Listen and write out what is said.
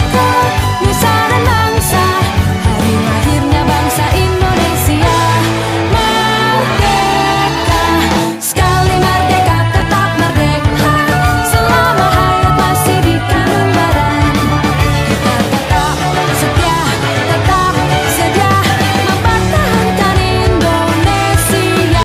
God